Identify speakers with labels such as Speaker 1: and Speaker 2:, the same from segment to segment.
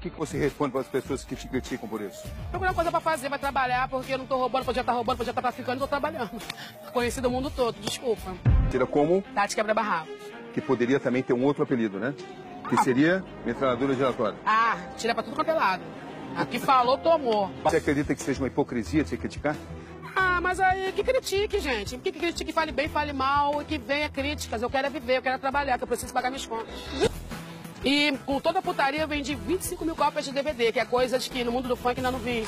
Speaker 1: O que, que você responde para as pessoas que te criticam por isso?
Speaker 2: Procurar coisa pra fazer, pra trabalhar, porque eu não tô roubando, podia estar roubando, podia estar traficando, tô trabalhando. Conhecido o mundo todo, desculpa.
Speaker 1: Tira como
Speaker 2: Tati quebra barraco.
Speaker 1: que poderia também ter um outro apelido, né? Que seria metralhadora giratória.
Speaker 2: Ah, tira pra tudo quanto é lado. Aqui falou, tomou.
Speaker 1: Você acredita que seja uma hipocrisia te criticar?
Speaker 2: Ah, mas aí que critique, gente. Que critique, fale bem, fale mal, que venha críticas. Eu quero é viver, eu quero é trabalhar, que eu preciso pagar minhas contas. E com toda a putaria eu vendi 25 mil cópias de DVD, que é coisas que no mundo do funk ainda não vi.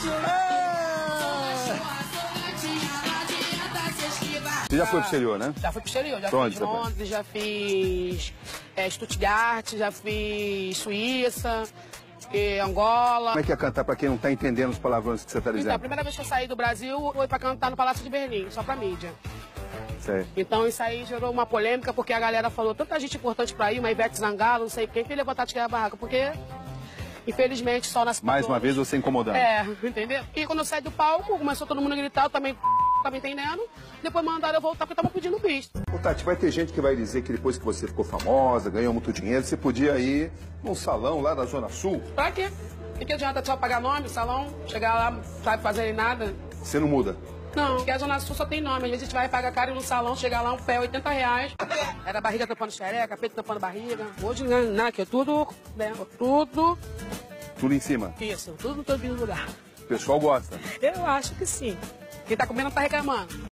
Speaker 1: Você já foi pro exterior, né?
Speaker 2: Já fui pro exterior, já
Speaker 1: Pra onde
Speaker 2: fiz
Speaker 1: você foi?
Speaker 2: Londres, já fiz é, Stuttgart, já fiz Suíça, e Angola.
Speaker 1: Como é que é cantar para quem não tá entendendo os palavrões que você tá
Speaker 2: Então, a
Speaker 1: dizendo?
Speaker 2: primeira vez que eu saí do Brasil foi pra cantar no Palácio de Berlim, só pra mídia.
Speaker 1: Sei.
Speaker 2: Então isso aí gerou uma polêmica, porque a galera falou tanta gente importante pra ir, uma Ivete Zangalo, não sei quem, que levou a Tati a barraca, porque infelizmente só nas
Speaker 1: Mais uma vez você incomodando.
Speaker 2: É, entendeu? E quando eu saí do palco, começou todo mundo a gritar, eu também tava entendendo. Depois mandaram eu voltar porque estavam pedindo visto.
Speaker 1: Ô, Tati, vai ter gente que vai dizer que depois que você ficou famosa, ganhou muito dinheiro, você podia ir num salão lá da Zona Sul.
Speaker 2: Pra quê? O que adianta só pagar nome, salão, chegar lá, não sabe fazer nada?
Speaker 1: Você não muda.
Speaker 2: Não, porque a Zona Sul só tem nome. Às vezes a gente vai pagar caro no salão, chegar lá um pé, 80 reais. Era barriga tampando xereca, peito tampando barriga. Hoje, né, né, que é tudo, né, tudo
Speaker 1: Tudo em cima.
Speaker 2: isso, tudo no todo lugar.
Speaker 1: O pessoal gosta.
Speaker 2: Eu acho que sim. Quem tá comendo não tá reclamando.